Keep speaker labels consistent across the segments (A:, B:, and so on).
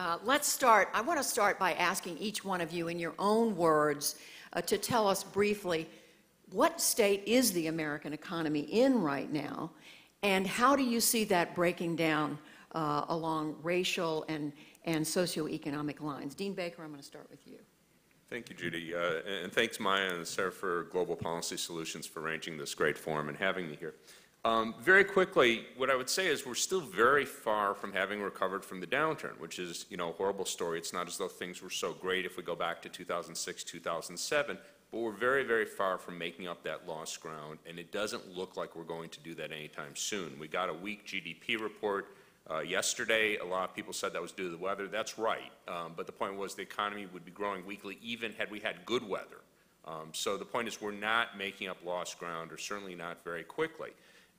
A: Uh, let's start. I want to start by asking each one of you, in your own words, uh, to tell us briefly what state is the American economy in right now, and how do you see that breaking down uh, along racial and, and socioeconomic lines? Dean Baker, I'm going to start with you.
B: Thank you, Judy. Uh, and thanks, Maya and Center for Global Policy Solutions for arranging this great forum and having me here. Um, very quickly, what I would say is we're still very far from having recovered from the downturn, which is, you know, a horrible story. It's not as though things were so great if we go back to 2006, 2007, but we're very, very far from making up that lost ground, and it doesn't look like we're going to do that anytime soon. We got a weak GDP report uh, yesterday. A lot of people said that was due to the weather. That's right, um, but the point was the economy would be growing weakly even had we had good weather. Um, so the point is we're not making up lost ground, or certainly not very quickly.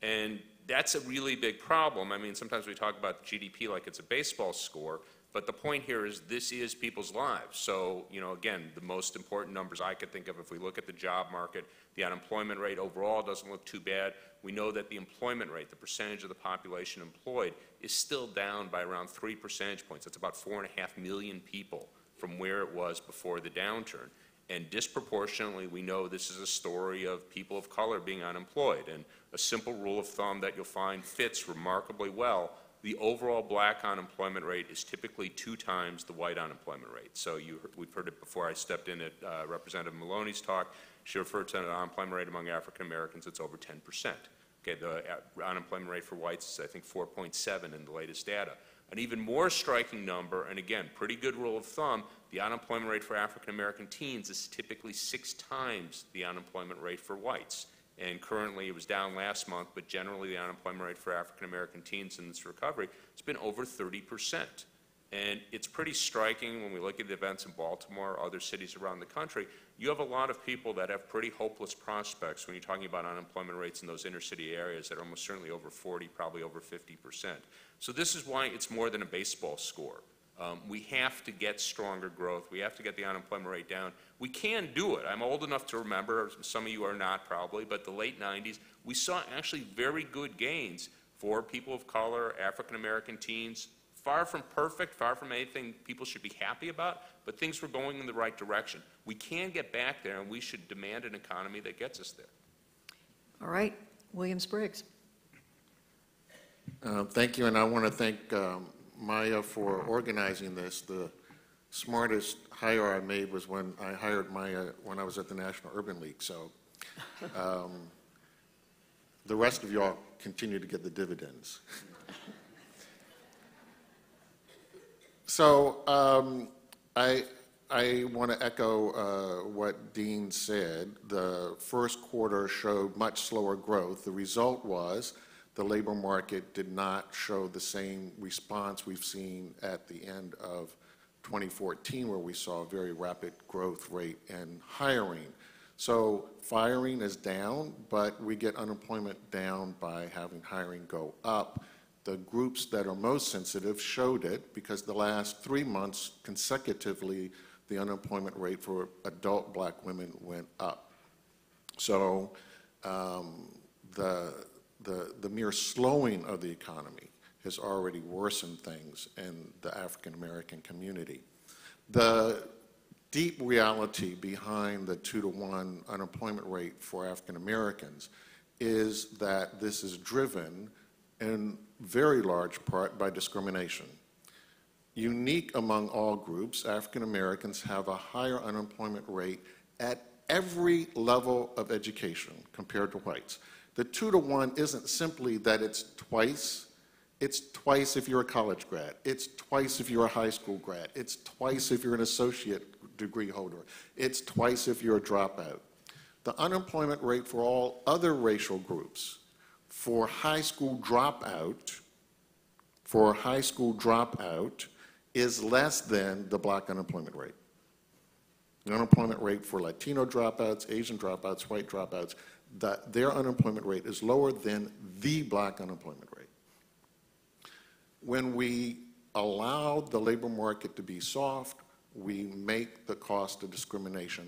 B: And that's a really big problem. I mean, sometimes we talk about GDP like it's a baseball score, but the point here is this is people's lives. So, you know, again, the most important numbers I could think of, if we look at the job market, the unemployment rate overall doesn't look too bad. We know that the employment rate, the percentage of the population employed, is still down by around three percentage points. That's about four and a half million people from where it was before the downturn. And disproportionately, we know this is a story of people of color being unemployed. And a simple rule of thumb that you'll find fits remarkably well the overall black unemployment rate is typically two times the white unemployment rate. So you, we've heard it before. I stepped in at uh, Representative Maloney's talk. She referred to an unemployment rate among African Americans. It's over 10 percent. Okay, the uh, unemployment rate for whites is, I think, 4.7 in the latest data. An even more striking number, and again, pretty good rule of thumb, the unemployment rate for African American teens is typically six times the unemployment rate for whites. And currently, it was down last month, but generally, the unemployment rate for African American teens in this recovery has been over 30 percent. And it's pretty striking when we look at the events in Baltimore, or other cities around the country. You have a lot of people that have pretty hopeless prospects when you're talking about unemployment rates in those inner city areas that are almost certainly over 40, probably over 50 percent. So this is why it's more than a baseball score. Um, we have to get stronger growth. We have to get the unemployment rate down. We can do it. I'm old enough to remember, some of you are not probably, but the late 90s, we saw actually very good gains for people of color, African American teens. Far from perfect, far from anything people should be happy about, but things were going in the right direction. We can get back there, and we should demand an economy that gets us there.
A: All right, William Spriggs.
C: Uh, thank you, and I want to thank um, Maya for organizing this. The smartest hire I made was when I hired Maya when I was at the National Urban League. So um, the rest of y'all continue to get the dividends. so um, I, I want to echo uh, what Dean said. The first quarter showed much slower growth. The result was the labor market did not show the same response we've seen at the end of 2014, where we saw a very rapid growth rate in hiring. So firing is down, but we get unemployment down by having hiring go up. The groups that are most sensitive showed it because the last three months consecutively, the unemployment rate for adult black women went up. So um, the the, the mere slowing of the economy has already worsened things in the African American community. The deep reality behind the two to one unemployment rate for African Americans is that this is driven in very large part by discrimination. Unique among all groups, African Americans have a higher unemployment rate at every level of education compared to whites. The two to one isn't simply that it's twice. It's twice if you're a college grad. It's twice if you're a high school grad. It's twice if you're an associate degree holder. It's twice if you're a dropout. The unemployment rate for all other racial groups for high school dropout, for high school dropout, is less than the black unemployment rate. The unemployment rate for Latino dropouts, Asian dropouts, white dropouts that their unemployment rate is lower than the black unemployment rate. When we allow the labor market to be soft, we make the cost of discrimination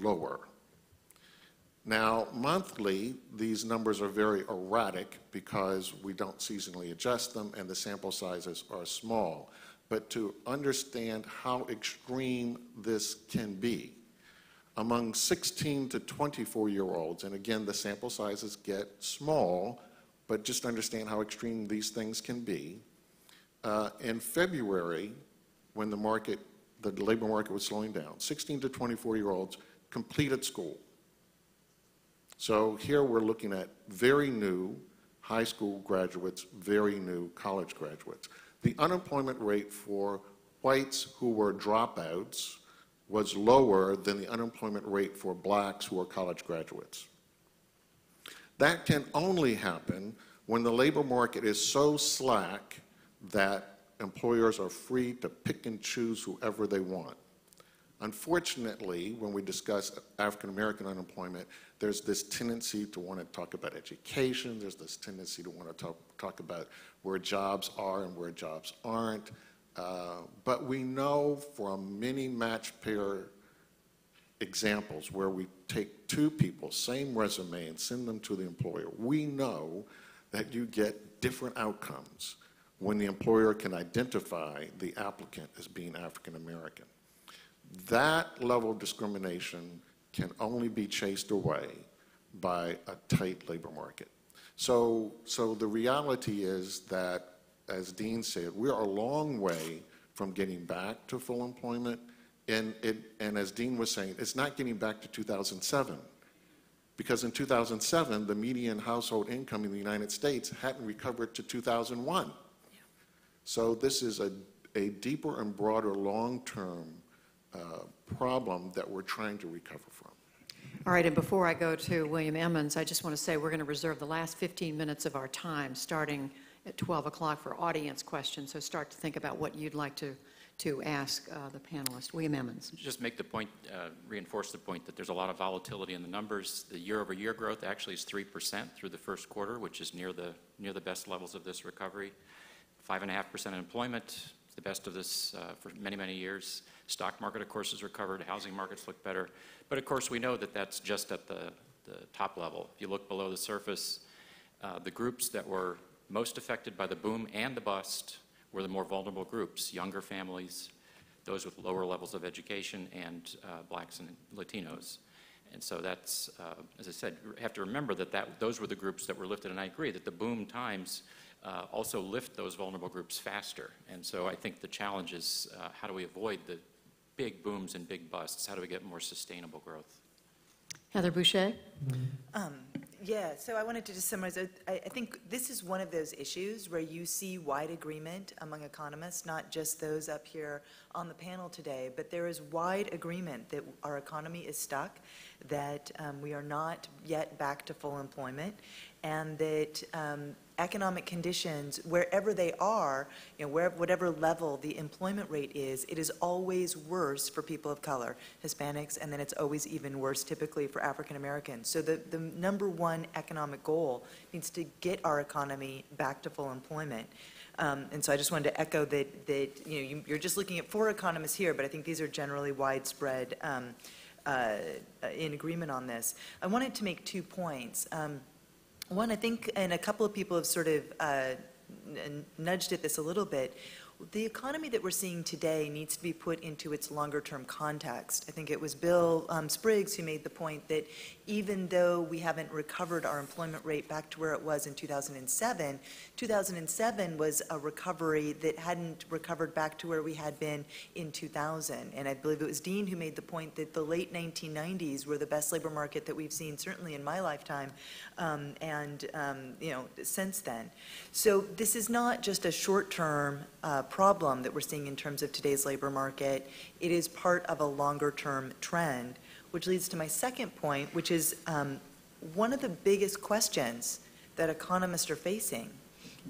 C: lower. Now, monthly, these numbers are very erratic because we don't seasonally adjust them and the sample sizes are small. but to understand how extreme this can be. Among 16 to 24-year-olds, and again, the sample sizes get small, but just understand how extreme these things can be. Uh, In February, when the market, the labor market was slowing down, 16 to 24-year-olds completed school. So here we're looking at very new high school graduates, very new college graduates. The unemployment rate for whites who were dropouts was lower than the unemployment rate for blacks who are college graduates. That can only happen when the labor market is so slack that employers are free to pick and choose whoever they want. Unfortunately, when we discuss African American unemployment, there's this tendency to want to talk about education, there's this tendency to want to talk, talk about where jobs are and where jobs aren't. Uh, but we know from many match pair examples where we take two people, same resume, and send them to the employer, we know that you get different outcomes when the employer can identify the applicant as being African American. That level of discrimination can only be chased away by a tight labor market. So, so the reality is that, as Dean said, we're a long way from getting back to full employment. And, it, and as Dean was saying, it's not getting back to 2007. Because in 2007, the median household income in the United States hadn't recovered to 2001. So this is a, a deeper and broader long-term uh, problem that we're trying to recover from.
A: All right, and before I go to William Emmons, I just want to say we're going to reserve the last 15 minutes of our time, starting at 12 o'clock for audience questions. So start to think about what you'd like to, to ask uh, the panelists. William Emmons.
D: Just make the point, uh, reinforce the point that there's a lot of volatility in the numbers. The year-over-year growth actually is 3% through the first quarter, which is near the, near the best levels of this recovery. 5.5% unemployment, it's the best of this uh, for many, many years. Stock market, of course, has recovered. Housing markets look better. But of course, we know that that's just at the, the top level. If you look below the surface, uh, the groups that were most affected by the boom and the bust were the more vulnerable groups, younger families, those with lower levels of education, and uh, blacks and Latinos. And so that's, uh, as I said, you have to remember that, that those were the groups that were lifted. And I agree that the boom times uh, also lift those vulnerable groups faster. And so I think the challenge is uh, how do we avoid the big booms and big busts? How do we get more sustainable growth?
A: Heather Boushey?
E: Um, Yeah, so I wanted to just summarize, I, I think this is one of those issues where you see wide agreement among economists, not just those up here on the panel today, but there is wide agreement that our economy is stuck, that um, we are not yet back to full employment, and that um, economic conditions, wherever they are, you know, whatever level the employment rate is, it is always worse for people of color, Hispanics, and then it's always even worse typically for African Americans. So the, the number one economic goal needs to get our economy back to full employment. Um, and so I just wanted to echo that, that you know, you, you're just looking at four economists here, but I think these are generally widespread um, uh, in agreement on this. I wanted to make two points. Um, one, I think, and a couple of people have sort of uh, nudged at this a little bit. The economy that we're seeing today needs to be put into its longer-term context. I think it was Bill um, Spriggs who made the point that even though we haven't recovered our employment rate back to where it was in 2007, 2007 was a recovery that hadn't recovered back to where we had been in 2000. And I believe it was Dean who made the point that the late 1990s were the best labor market that we've seen, certainly in my lifetime, um, and, um, you know, since then. So this is not just a short-term uh, problem that we're seeing in terms of today's labor market. It is part of a longer-term trend, which leads to my second point, which is um, one of the biggest questions that economists are facing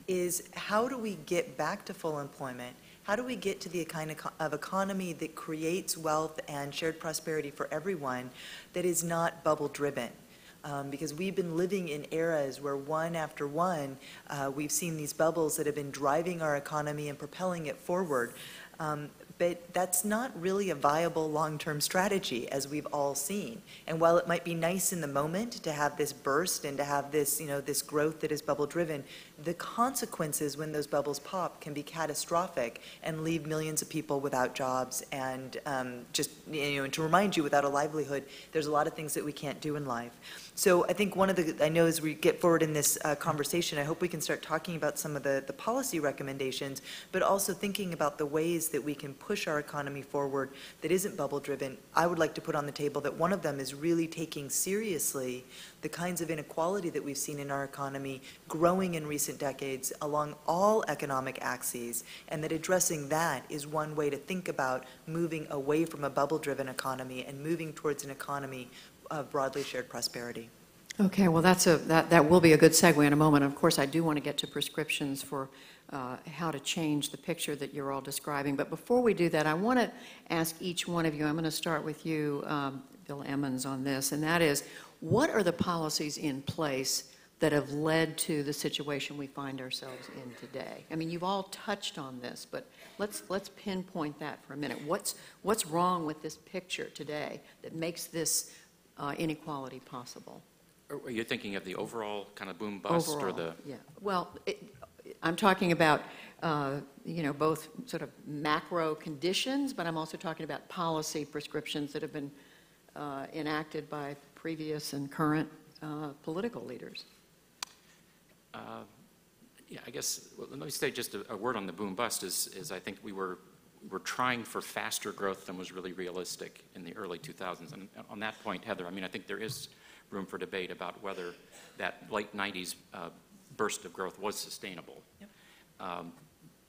E: is how do we get back to full employment? How do we get to the kind of, economy that creates wealth and shared prosperity for everyone that is not bubble-driven? Um, because we've been living in eras where one after one, uh, we've seen these bubbles that have been driving our economy and propelling it forward. Um, but that's not really a viable long-term strategy, as we've all seen. And while it might be nice in the moment to have this burst and to have this, you know, this growth that is bubble-driven, the consequences when those bubbles pop can be catastrophic and leave millions of people without jobs and um, just, you know, and to remind you, without a livelihood, there's a lot of things that we can't do in life. So I think one of the, I know as we get forward in this uh, conversation, I hope we can start talking about some of the, the policy recommendations, but also thinking about the ways that we can push our economy forward that isn't bubble-driven. I would like to put on the table that one of them is really taking seriously the kinds of inequality that we've seen in our economy growing in recent decades along all economic axes, and that addressing that is one way to think about moving away from a bubble-driven economy and moving towards an economy of broadly shared prosperity.
A: Okay, well, that's a, that, that will be a good segue in a moment. Of course, I do want to get to prescriptions for uh, how to change the picture that you're all describing. But before we do that, I want to ask each one of you, I'm going to start with you, um, Bill Emmons, on this, and that is, what are the policies in place that have led to the situation we find ourselves in today? I mean, you've all touched on this, but let's, let's pinpoint that for a minute. What's, what's wrong with this picture today that makes this uh, inequality possible?
D: Are you thinking of the overall kind of boom bust or the?
A: Yeah, well, it- I'm talking about, uh, you know, both sort of macro conditions, but I'm also talking about policy prescriptions that have been uh, enacted by previous and current uh, political leaders.
D: Uh, Yeah, I guess, well, let me say just a, a word on the boom bust is, is I think we were, were trying for faster growth than was really realistic in the early 2000s. And on that point, Heather, I mean, I think there is room for debate about whether that late 90s uh, burst of growth was sustainable.
E: Yep.
D: Um,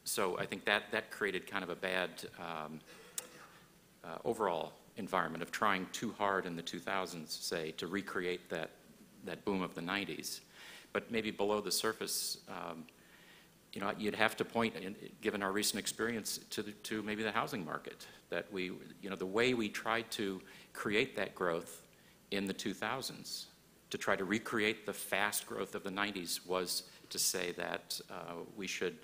D: So I think that, that created kind of a bad um, uh, overall environment of trying too hard in the 2000s, say, to recreate that, that boom of the 90s. But maybe below the surface, um, you know, you'd have to point, in- given our recent experience, to, the- to maybe the housing market, that we, you know, the way we tried to create that growth in the 2000s, to try to recreate the fast growth of the 90s, was to say that uh, we should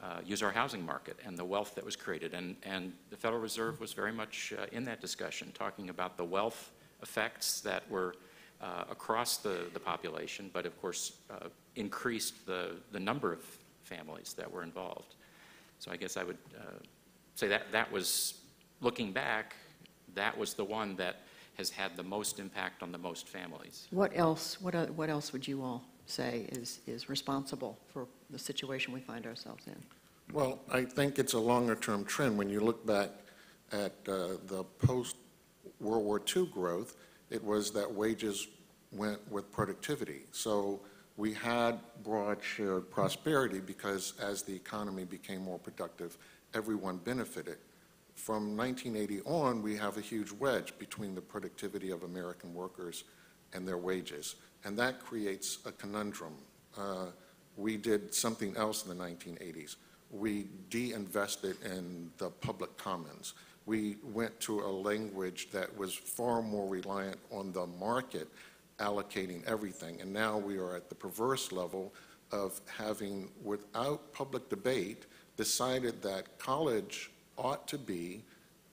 D: uh, use our housing market and the wealth that was created. And, and the Federal Reserve was very much uh, in that discussion, talking about the wealth effects that were uh, across the, the population, but of course uh, increased the, the number of families that were involved. So I guess I would uh, say that that was, looking back, that was the one that has had the most impact on the most families.
A: What else, what, o- what else would you all say is, is responsible for the situation we find ourselves in?
C: Well, I think it's a longer-term trend. When you look back at uh, the post-World War II growth, it was that wages went with productivity. So we had broad shared prosperity because as the economy became more productive, everyone benefited. From 1980 on, we have a huge wedge between the productivity of American workers and their wages, and that creates a conundrum. Uh, We did something else in the 1980s. We de-invested in the public commons. We went to a language that was far more reliant on the market allocating everything, and now we are at the perverse level of having, without public debate, decided that college ought to be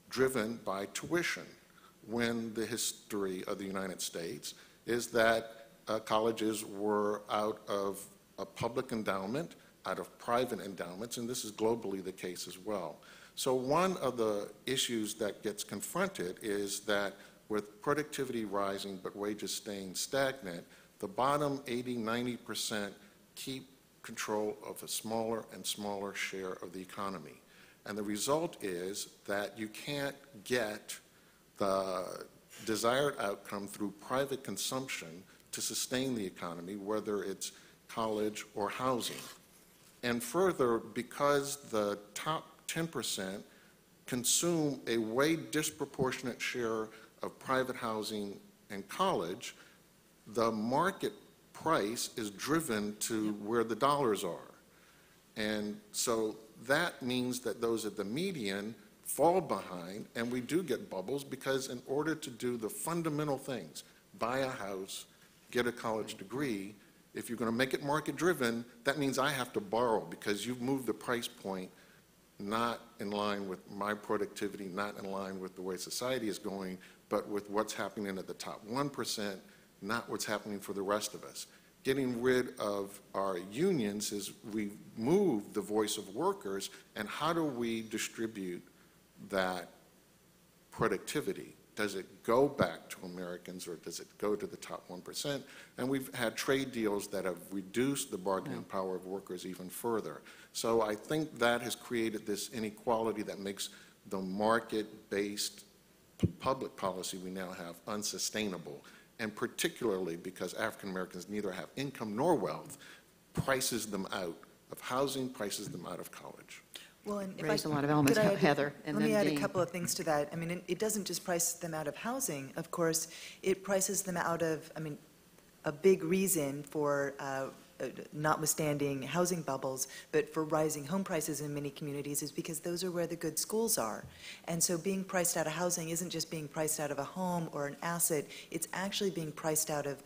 C: driven by tuition, when the history of the United States is that uh, colleges were out of a public endowment, out of private endowments, and this is globally the case as well. So one of the issues that gets confronted is that with productivity rising but wages staying stagnant, the bottom 80, 90% keep control of a smaller and smaller share of the economy. And the result is that you can't get the desired outcome through private consumption to sustain the economy, whether it's college or housing. And further, because the top 10% consume a way disproportionate share of private housing and college, the market price is driven to where the dollars are. And so that means that those at the median fall behind, and we do get bubbles, because in order to do the fundamental things, buy a house, get a college degree, if you're going to make it market-driven, that means I have to borrow, because you've moved the price point not in line with my productivity, not in line with the way society is going, but with what's happening at the top 1%, not what's happening for the rest of us. Getting rid of our unions is we move the voice of workers, and how do we distribute that productivity? Does it go back to Americans or does it go to the top 1%? And we've had trade deals that have reduced the bargaining mm. power of workers even further. So I think that has created this inequality that makes the market-based p- public policy we now have unsustainable. And particularly because African Americans neither have income nor wealth, prices them out of housing, prices them out of college.
E: Well, and if
A: Raised a lot of elements,
E: could I add-
A: Heather, and
E: Let me
A: then
E: add a couple of things to that. I mean, it- it doesn't just price them out of housing, of course, it prices them out of, I mean, a big reason for, uh, notwithstanding housing bubbles, but for rising home prices in many communities is because those are where the good schools are. And so being priced out of housing isn't just being priced out of a home or an asset, it's actually being priced out of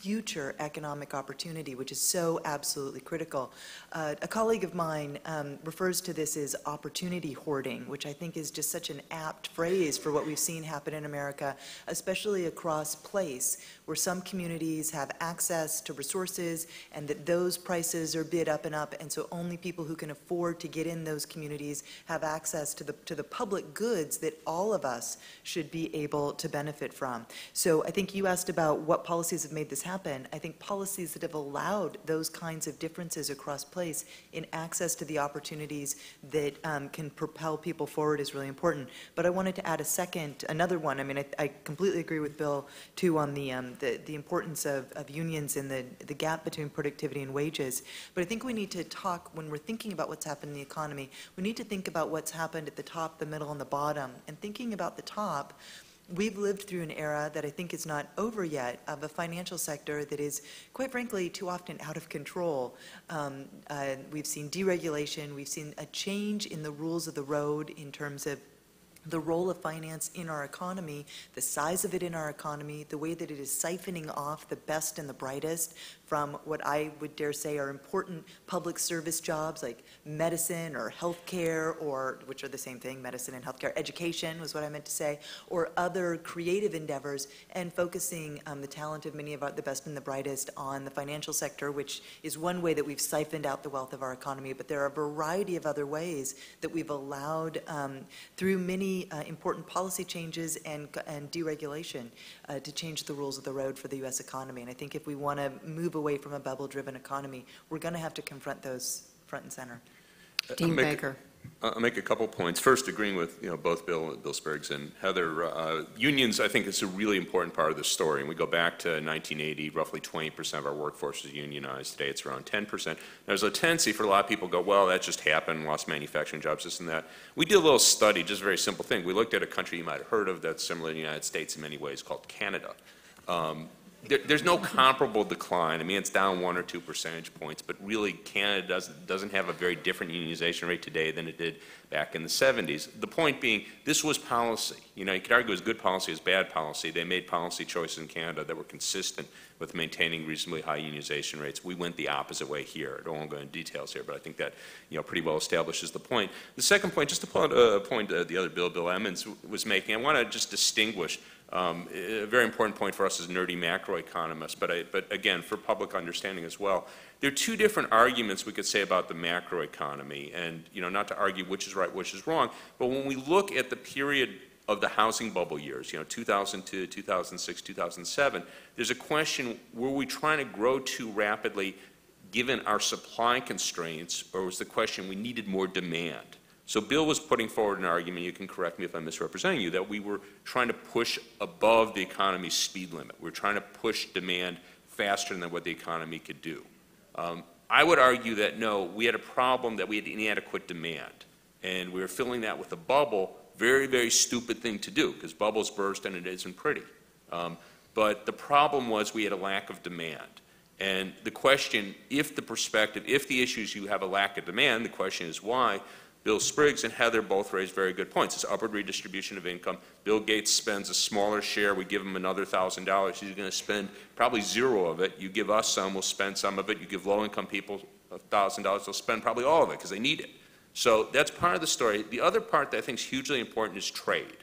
E: future economic opportunity, which is so absolutely critical. Uh, A colleague of mine um, refers to this as opportunity hoarding, which I think is just such an apt phrase for what we've seen happen in America, especially across place, where some communities have access to resources and that those prices are bid up and up, and so only people who can afford to get in those communities have access to the, to the public goods that all of us should be able to benefit from. So I think you asked about what policies have made this happen. I think policies that have allowed those kinds of differences across place in access to the opportunities that um, can propel people forward is really important. But I wanted to add a second, another one. I mean, I, I completely agree with Bill, too, on the, um, the, the importance of, of unions and the, the gap between productivity and wages. But I think we need to talk, when we're thinking about what's happened in the economy, we need to think about what's happened at the top, the middle, and the bottom. And thinking about the top, we've lived through an era that I think is not over yet of a financial sector that is, quite frankly, too often out of control. Um, uh, We've seen deregulation, we've seen a change in the rules of the road in terms of the role of finance in our economy, the size of it in our economy, the way that it is siphoning off the best and the brightest from what I would dare say are important public service jobs like medicine or healthcare, or, which are the same thing, medicine and healthcare, education was what I meant to say, or other creative endeavors, and focusing um, the talent of many of our, the best and the brightest on the financial sector, which is one way that we've siphoned out the wealth of our economy. But there are a variety of other ways that we've allowed, um, through many uh, important policy changes and, and deregulation, uh, to change the rules of the road for the U.S. economy. And I think if we want to move away from a bubble-driven economy, we're going to have to confront those front and center.
A: Dean
B: I'll make-
A: Baker.
B: I'll make a couple points. First, agreeing with, you know, both Bill, Bill Spriggs and Heather, uh, unions, I think, is a really important part of the story. And we go back to 1980, roughly 20% of our workforce is unionized. Today, it's around 10%. There's a tendency for a lot of people to go, well, that just happened, lost manufacturing jobs, this and that. We did a little study, just a very simple thing. We looked at a country you might have heard of that's similar to the United States in many ways, called Canada. Um, there, there's no comparable decline. I mean, it's down one or two percentage points, but really Canada doesn't, doesn't have a very different unionization rate today than it did back in the 70s. The point being, this was policy. You know, you could argue it was good policy, it was bad policy. They made policy choices in Canada that were consistent with maintaining reasonably high unionization rates. We went the opposite way here. I don't want to go into details here, but I think that, you know, pretty well establishes the point. The second point, just to a point uh, the other Bill, Bill Emmons was making, I want to just distinguish um, A very important point for us as nerdy macroeconomists, but, I, but again, for public understanding as well. There are two different arguments we could say about the macroeconomy, and, you know, not to argue which is right, which is wrong, but when we look at the period of the housing bubble years, you know, 2002, 2006, 2007, there's a question, were we trying to grow too rapidly given our supply constraints, or was the question we needed more demand? So Bill was putting forward an argument, you can correct me if I'm misrepresenting you, that we were trying to push above the economy's speed limit. We're trying to push demand faster than what the economy could do. Um, I would argue that no, we had a problem that we had inadequate demand, and we were filling that with a bubble. Very, very stupid thing to do because bubbles burst and it isn't pretty. Um, but the problem was we had a lack of demand. And the question, if the perspective, if the issues you have a lack of demand, the question is why. Bill Spriggs and Heather both raised very good points. It's upward redistribution of income. Bill Gates spends a smaller share. We give him another thousand dollars. He's going to spend probably zero of it. You give us some, we'll spend some of it. You give low-income people a thousand dollars, they'll spend probably all of it because they need it. So that's part of the story. The other part that I think is hugely important is trade.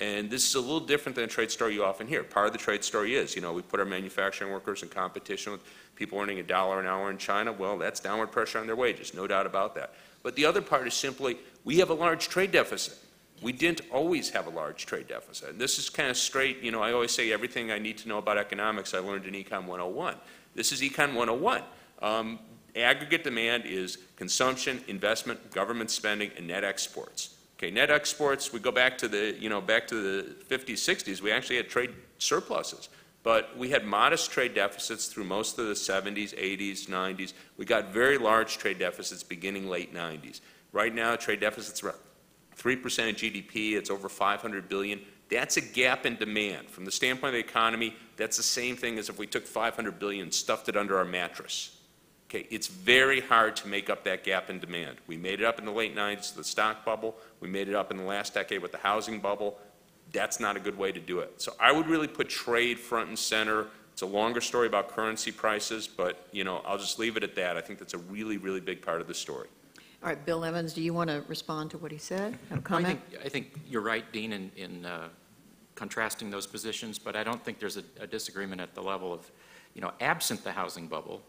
B: And this is a little different than a trade story you often hear. Part of the trade story is, you know, we put our manufacturing workers in competition with people earning a dollar an hour in China. Well, that's downward pressure on their wages, no doubt about that. But the other part is simply, we have a large trade deficit. We didn't always have a large trade deficit. And this is kind of straight, you know, I always say everything I need to know about economics I learned in Econ 101. This is Econ 101. Um, aggregate demand is consumption, investment, government spending, and net exports. Okay, net exports, we go back to the, you know, back to the 50s, 60s, we actually had trade surpluses. But we had modest trade deficits through most of the 70s, 80s, 90s. We got very large trade deficits beginning late 90s. Right now, trade deficits are 3% of GDP, it's over 500 billion. That's a gap in demand. From the standpoint of the economy, that's the same thing as if we took 500 billion and stuffed it under our mattress. Okay, it's very hard to make up that gap in demand. We made it up in the late 90s, the stock bubble. We made it up in the last decade with the housing bubble. That's not a good way to do it. So I would really put trade front and center. It's a longer story about currency prices, but, you know, I'll just leave it at that. I think that's a really, really big part of the story.
A: All right, Bill Emmons, do you want to respond to what he said? Have a
D: I
A: comment?
D: think, I think you're right, Dean, in, in uh, contrasting those positions, but I don't think there's a a disagreement at the level of, you know, absent the housing bubble,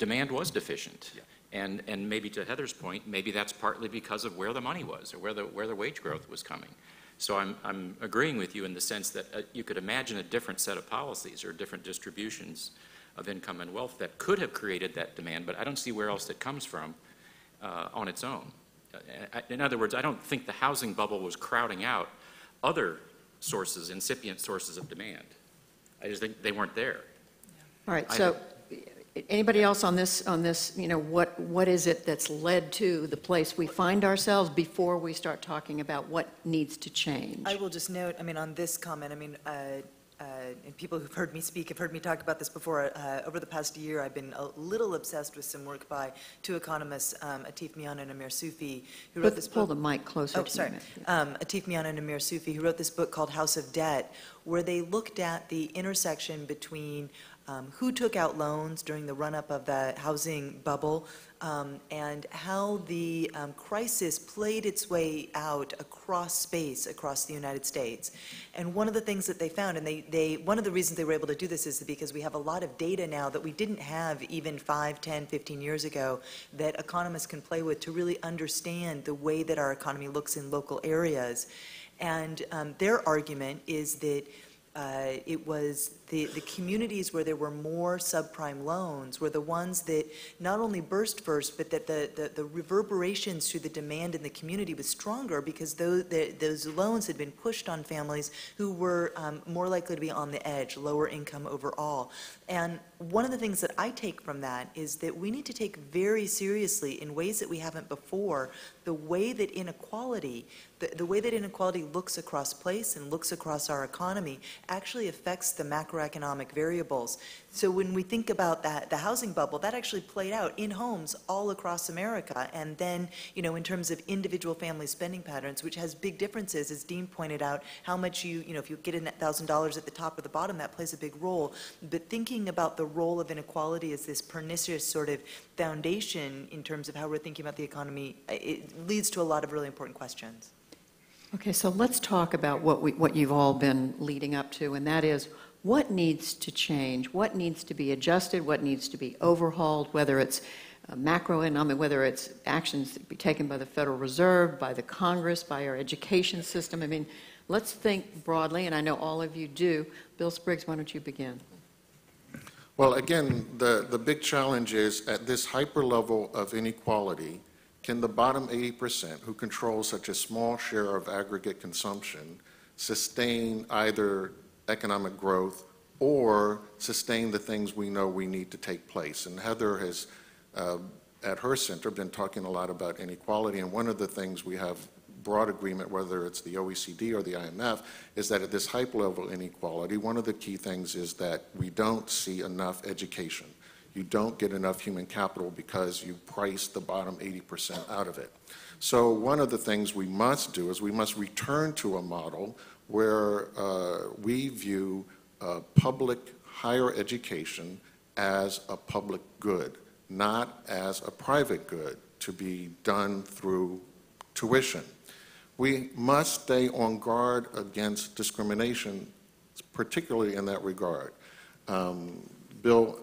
D: demand was deficient.
B: Yeah.
D: And, and maybe to Heather's point, maybe that's partly because of where the money was, or where the, where the wage growth was coming. So I'm, I'm agreeing with you in the sense that uh, you could imagine a different set of policies or different distributions of income and wealth that could have created that demand, but I don't see where else it comes from uh, on its own. Uh, I- In other words, I don't think the housing bubble was crowding out other sources, incipient sources of demand. I just think they weren't there.
A: All right,
D: I-
A: so, anybody else on this, on this, you know, what, what is it that's led to the place we find ourselves before we start talking about what needs to change?
E: I will just note, I mean, on this comment, I mean, uh, uh, and people who've heard me speak have heard me talk about this before. Uh, Over the past year, I've been a little obsessed with some work by two economists, um, Atif Mian and Amir Sufi, who wrote this
A: Put- Pull
E: book.
A: the mic closer
E: Oh, sorry. Um, Atif Mian and Amir Sufi, who wrote this book called House of Debt, where they looked at the intersection between um, who took out loans during the run-up of the housing bubble um, and how the um, crisis played its way out across space across the United States. And one of the things that they found, and they, they, one of the reasons they were able to do this is because we have a lot of data now that we didn't have even 5, 10, 15 years ago that economists can play with to really understand the way that our economy looks in local areas. And um, their argument is that uh, it was the, the communities where there were more subprime loans were the ones that not only burst first, but that the, the, the reverberations through the demand in the community was stronger because those, the, those loans had been pushed on families who were um, more likely to be on the edge, lower income overall. And one of the things that I take from that is that we need to take very seriously, in ways that we haven't before, the way that inequality, the, the way that inequality looks across place and looks across our economy actually affects the macroeconomic variables. So when we think about that, the housing bubble, that actually played out in homes all across America. And then, you know, in terms of individual family spending patterns, which has big differences, as Dean pointed out, how much you, you know, if you get in that thousand dollars at the top or the bottom, that plays a big role. But thinking about the role of inequality as this pernicious sort of foundation in terms of how we're thinking about the economy, it leads to a lot of really important questions.
A: Okay, so let's talk about what we, what you've all been leading up to, and that is, what needs to change? What needs to be adjusted? What needs to be overhauled? Whether it's uh, macroeconomic, whether it's actions that be taken by the Federal Reserve, by the Congress, by our education system. I mean, let's think broadly, and I know all of you do. Bill Spriggs, why don't you begin?
C: Well, again, the, the big challenge is at this hyper level of inequality, can the bottom 80%, who control such a small share of aggregate consumption, sustain either economic growth or sustain the things we know we need to take place? And Heather has, uh, at her center, been talking a lot about inequality, and one of the things we have broad agreement, whether it's the OECD or the IMF, is that at this hype level inequality, one of the key things is that we don't see enough education. You don't get enough human capital because you price the bottom 80% out of it. So one of the things we must do is we must return to a model where uh, we view uh, public higher education as a public good, not as a private good to be done through tuition. We must stay on guard against discrimination, particularly in that regard. Um, Bill,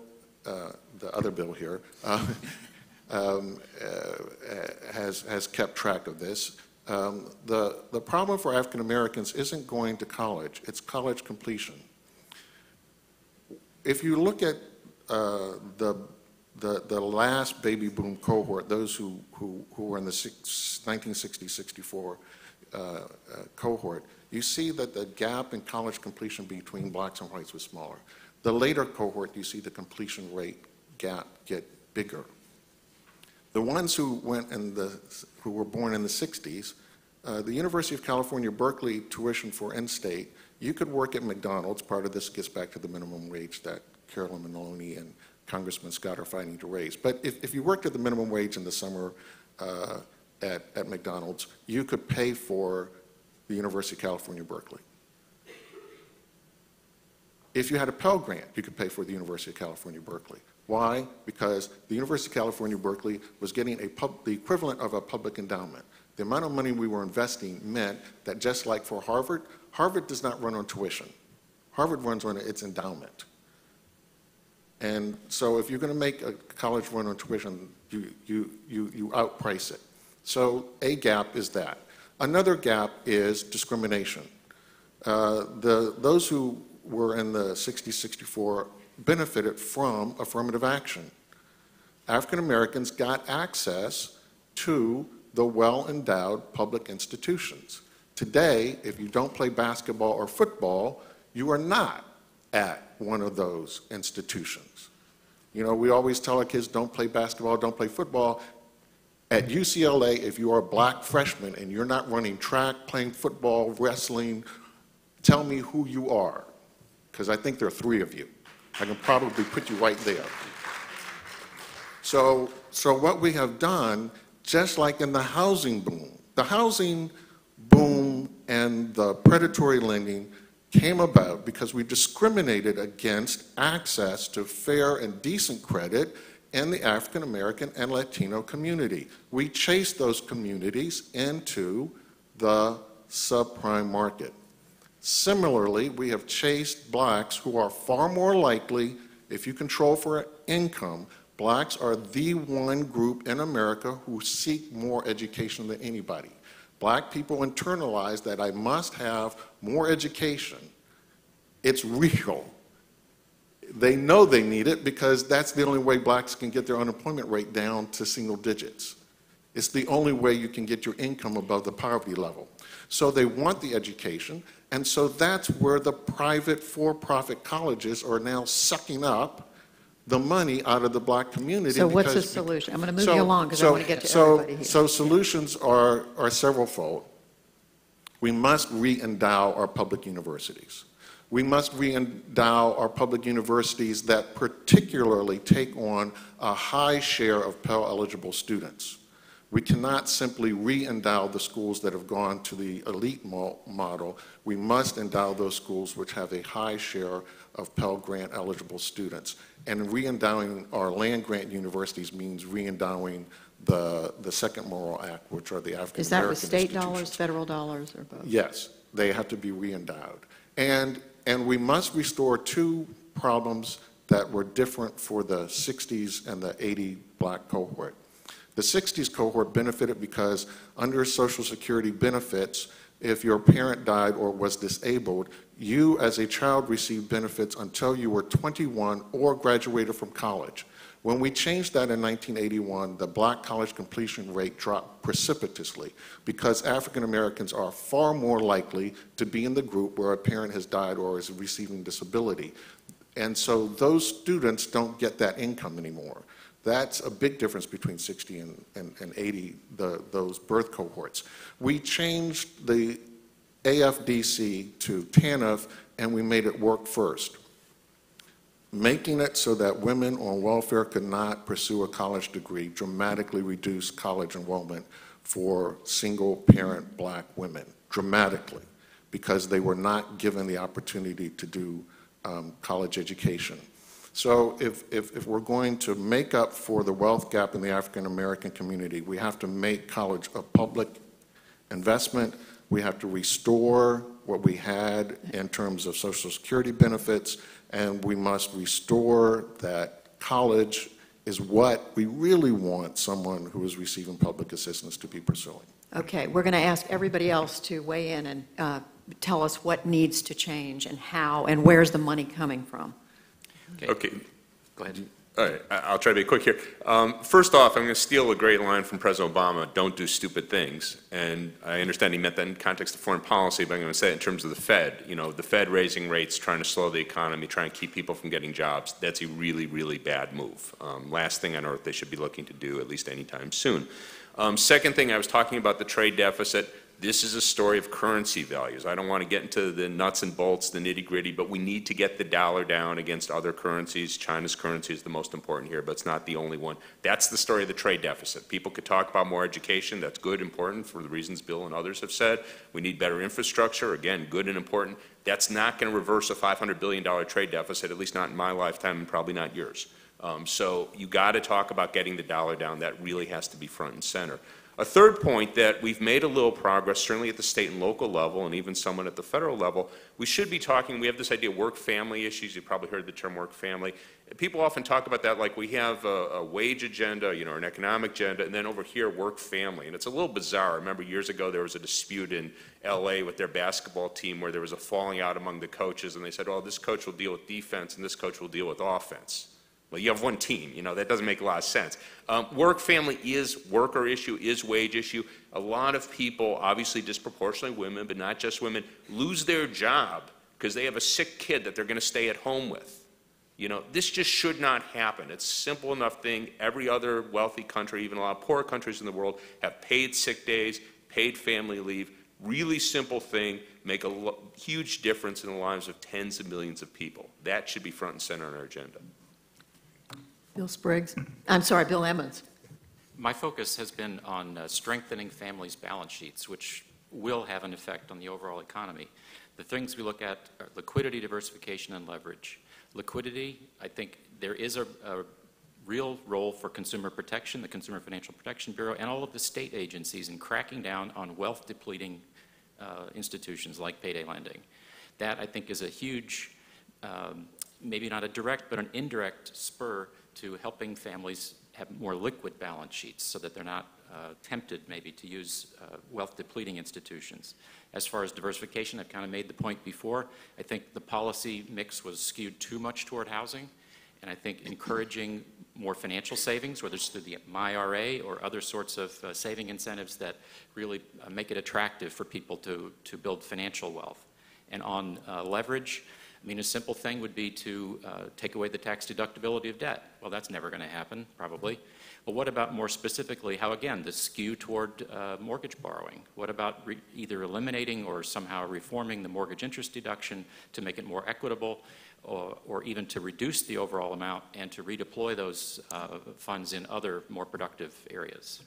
C: uh, the other bill here, uh, um, uh, has, has kept track of this. Um, The, the problem for African Americans isn't going to college, it's college completion. If you look at uh, the, the, the last baby boom cohort, those who, who, who were in the six- 1960-64 uh, uh, cohort, you see that the gap in college completion between blacks and whites was smaller. The later cohort, you see the completion rate gap get bigger. The ones who went in the, who were born in the 60s, uh, the University of California, Berkeley tuition for in-state, you could work at McDonald's, part of this gets back to the minimum wage that Carolyn Maloney and Congressman Scott are fighting to raise. But if, if you worked at the minimum wage in the summer uh, at, at McDonald's, you could pay for the University of California, Berkeley. If you had a Pell Grant, you could pay for the University of California, Berkeley. Why? Because the University of California, Berkeley was getting the equivalent of a public endowment. The amount of money we were investing meant that just like for Harvard, Harvard does not run on tuition. Harvard runs on its endowment. And so if you're going to make a college run on tuition, you, you, you, you outprice it. So a gap is that. Another gap is discrimination. Uh, the, those who were in the 60, 64 benefited from affirmative action. African Americans got access to the well-endowed public institutions. Today, if you don't play basketball or football, you are not at one of those institutions. You know, we always tell our kids, don't play basketball, don't play football. At UCLA, if you are a black freshman and you're not running track, playing football, wrestling, tell me who you are, because I think there are three of you. I can probably put you right there. So, so what we have done, just like in the housing boom, the housing boom and the predatory lending came about because we discriminated against access to fair and decent credit in the African American and Latino community. We chased those communities into the subprime market. Similarly, we have chased blacks who are far more likely, if you control for income, blacks are the one group in America who seek more education than anybody. Black people internalize that I must have more education. It's real. They know they need it because that's the only way blacks can get their unemployment rate down to single digits. It's the only way you can get your income above the poverty level. So they want the education, and so that's where the private for-profit colleges are now sucking up the money out of the black community.
A: So what's the solution? I'm going to move
C: so-
A: you along because I
C: so-
A: want to get to
C: so-
A: everybody here.
C: So solutions are, are severalfold. We must re-endow our public universities. We must re-endow our public universities that particularly take on a high share of Pell-eligible students. We cannot simply re-endow the schools that have gone to the elite mo- model. We must endow those schools which have a high share of Pell Grant-eligible students. And re-endowing our land-grant universities means re-endowing the, the Second Morrill Act, which are the African-American
A: Is that with state dollars, federal dollars, or both?
C: Yes, they have to be re-endowed. And, and we must restore two problems that were different for the 60s and the 80 black cohort. The 60s cohort benefited because under Social Security benefits, if your parent died or was disabled, you as a child received benefits until you were 21 or graduated from college. When we changed that in 1981, the black college completion rate dropped precipitously because African Americans are far more likely to be in the group where a parent has died or is receiving disability. And so those students don't get that income anymore. That's a big difference between 60 and, and, and 80, the, those birth cohorts. We changed the AFDC to TANF and we made it work first making it so that women on welfare could not pursue a college degree dramatically reduced college enrollment for single-parent black women, dramatically, because they were not given the opportunity to do um, college education. So if, if, if we're going to make up for the wealth gap in the African-American community, we have to make college a public investment. We have to restore what we had in terms of Social Security benefits, and we must restore that college is what we really want someone who is receiving public assistance to be pursuing.
A: Okay, we're going to ask everybody else to weigh in and uh, tell us what needs to change and how, and where's the money coming from?
B: Okay,
D: Go ahead.
B: all right, I- I'll try to be quick here. Um, First off, I'm going to steal a great line from President Obama, "Don't do stupid things." And I understand he meant that in context of foreign policy, but I'm going to say it in terms of the Fed. You know, the Fed raising rates, trying to slow the economy, trying to keep people from getting jobs, that's a really, really bad move. Um, Last thing on earth they should be looking to do, at least anytime soon. Um, Second thing, I was talking about the trade deficit. This is a story of currency values. I don't want to get into the nuts and bolts, the nitty-gritty, but we need to get the dollar down against other currencies. China's currency is the most important here, but it's not the only one. That's the story of the trade deficit. People could talk about more education. That's good, important, for the reasons Bill and others have said. We need better infrastructure. Again, good and important. That's not going to reverse a $500 billion trade deficit, at least not in my lifetime and probably not yours. Um, So you got to talk about getting the dollar down. That really has to be front and center. A third point that we've made a little progress, certainly at the state and local level, and even somewhat at the federal level, we should be talking, we have this idea of work-family issues, you've probably heard the term work-family. People often talk about that like we have a, a wage agenda, you know, an economic agenda, and then over here, work-family. And it's a little bizarre. I remember years ago, there was a dispute in LA with their basketball team where there was a falling out among the coaches, and they said, oh, this coach will deal with defense, and this coach will deal with offense. Well, you have one team, you know, that doesn't make a lot of sense. Um, work family is worker issue, is wage issue. A lot of people, obviously disproportionately women, but not just women, lose their job because they have a sick kid that they're going to stay at home with. You know, this just should not happen. It's a simple enough thing. Every other wealthy country, even a lot of poor countries in the world, have paid sick days, paid family leave. Really simple thing, make a huge difference in the lives of tens of millions of people. That should be front and center on our agenda.
A: Bill Spriggs? I'm sorry, Bill Emmons.
D: My focus has been on uh, strengthening families' balance sheets, which will have an effect on the overall economy. The things we look at are liquidity, diversification, and leverage. Liquidity, I think there is a, a real role for consumer protection, the Consumer Financial Protection Bureau, and all of the state agencies in cracking down on wealth-depleting uh, institutions like payday lending. That, I think, is a huge, um, maybe not a direct, but an indirect spur to helping families have more liquid balance sheets so that they're not uh, tempted maybe to use uh, wealth-depleting institutions. As far as diversification, I've kind of made the point before. I think the policy mix was skewed too much toward housing, and I think encouraging more financial savings, whether it's through the MyRA or other sorts of uh, saving incentives that really uh, make it attractive for people to, to build financial wealth. And on uh, leverage, I mean, a simple thing would be to uh, take away the tax deductibility of debt. Well, that's never going to happen, probably. But what about more specifically how, again, the skew toward uh, mortgage borrowing? What about either eliminating or somehow reforming the mortgage interest deduction to make it more equitable, or, or even to reduce the overall amount and to redeploy those uh, funds in other more productive areas?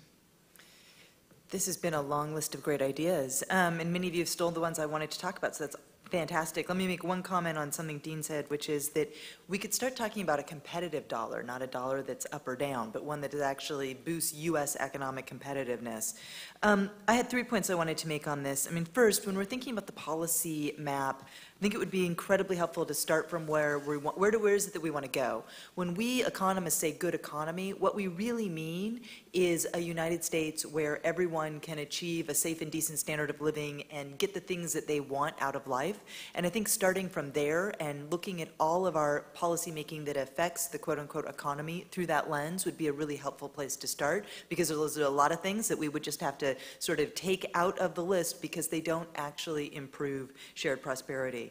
E: This has been a long list of great ideas, um, and many of you have stolen the ones I wanted to talk about, so that's fantastic. Let me make one comment on something Dean said, which is that we could start talking about a competitive dollar, not a dollar that's up or down, but one that actually boosts U.S. economic competitiveness. Um, I had three points I wanted to make on this. I mean, first, when we're thinking about the policy map, I think it would be incredibly helpful to start from where we want, where to, where is it that we want to go? When we economists say good economy, what we really mean is a United States where everyone can achieve a safe and decent standard of living and get the things that they want out of life. And I think starting from there and looking at all of our policymaking that affects the quote-unquote economy through that lens would be a really helpful place to start, because there's a lot of things that we would just have to sort of take out of the list because they don't actually improve shared prosperity.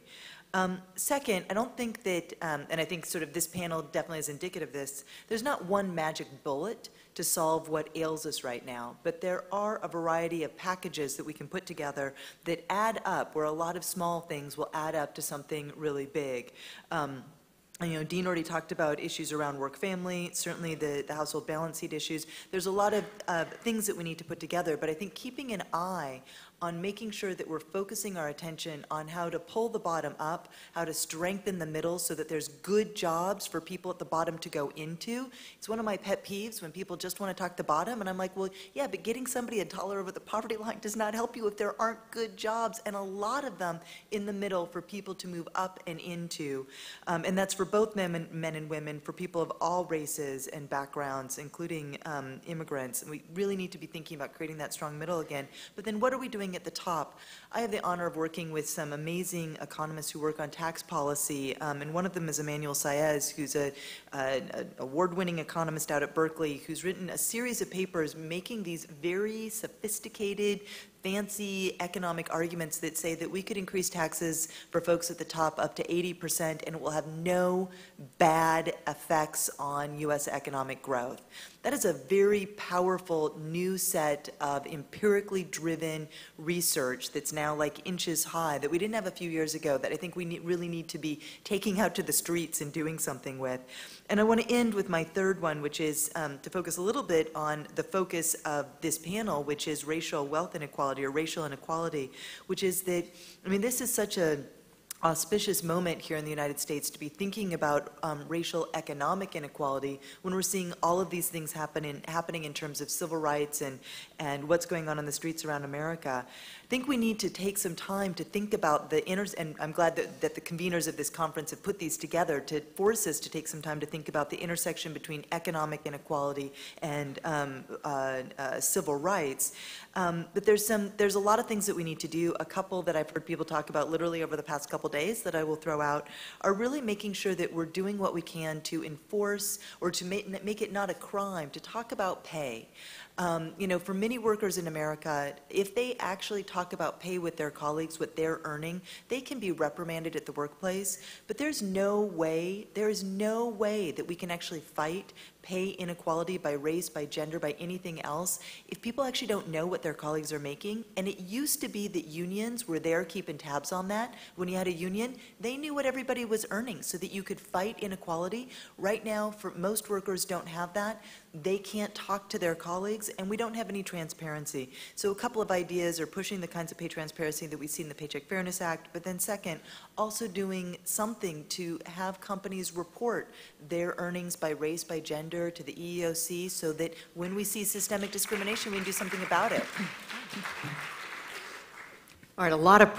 E: Um, Second, I don't think that, um, and I think sort of this panel definitely is indicative of this, there's not one magic bullet to solve what ails us right now, but there are a variety of packages that we can put together that add up, where a lot of small things will add up to something really big. Um, you know, Dean already talked about issues around work-family, certainly the, the household balance sheet issues. There's a lot of uh, things that we need to put together, but I think keeping an eye on making sure that we're focusing our attention on how to pull the bottom up, how to strengthen the middle so that there's good jobs for people at the bottom to go into. It's one of my pet peeves when people just want to talk the bottom, and I'm like, well, yeah, but getting somebody a dollar over the poverty line does not help you if there aren't good jobs, and a lot of them in the middle for people to move up and into. Um, and that's for both men and, men and women, for people of all races and backgrounds, including um, immigrants. And we really need to be thinking about creating that strong middle again. But then what are we doing at the top? I have the honor of working with some amazing economists who work on tax policy, um, and one of them is Emmanuel Saez, who's a, a, a award-winning economist out at Berkeley, who's written a series of papers making these very sophisticated, fancy economic arguments that say that we could increase taxes for folks at the top up to 80% and it will have no bad effects on U.S. economic growth. That is a very powerful new set of empirically driven research that's now like inches high that we didn't have a few years ago that I think we really need to be taking out to the streets and doing something with. And I want to end with my third one, which is um, to focus a little bit on the focus of this panel, which is racial wealth inequality or racial inequality, which is that, I mean, this is such a auspicious moment here in the United States to be thinking about um, racial economic inequality when we're seeing all of these things happen in, happening in terms of civil rights and, and what's going on in the streets around America. I think we need to take some time to think about the inner, and I'm glad that, that the conveners of this conference have put these together to force us to take some time to think about the intersection between economic inequality and um, uh, uh, civil rights. Um, but there's some, there's a lot of things that we need to do. A couple that I've heard people talk about literally over the past couple days that I will throw out are really making sure that we're doing what we can to enforce or to make, make it not a crime to talk about pay. Um, you know, for many workers in America, if they actually talk about pay with their colleagues, what they're earning, they can be reprimanded at the workplace. But there's no way, there is no way that we can actually fight pay inequality by race, by gender, by anything else, if people actually don't know what their colleagues are making, and it used to be that unions were there keeping tabs on that, when you had a union, they knew what everybody was earning so that you could fight inequality. Right now, for most workers don't have that. They can't talk to their colleagues, and we don't have any transparency. So a couple of ideas are pushing the kinds of pay transparency that we see in the Paycheck Fairness Act, but then second, also doing something to have companies report their earnings by race, by gender, to the EEOC, so that when we see systemic discrimination, we can do something about it.
A: All right, a lot of